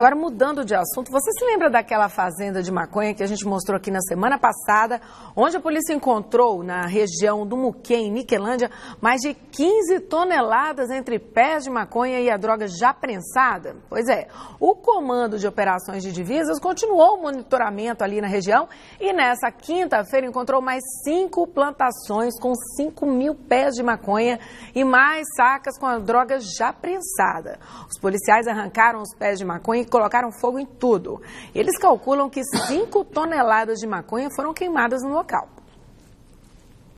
Agora, mudando de assunto, você se lembra daquela fazenda de maconha que a gente mostrou aqui na semana passada, onde a polícia encontrou na região do Muquem, em Niquelândia, mais de 15 toneladas entre pés de maconha e a droga já prensada? Pois é, o Comando de Operações de Divisas continuou o monitoramento ali na região e nessa quinta-feira encontrou mais cinco plantações com 5 mil pés de maconha e mais sacas com a droga já prensada. Os policiais arrancaram os pés de maconha colocaram fogo em tudo. Eles calculam que 5 toneladas de maconha foram queimadas no local.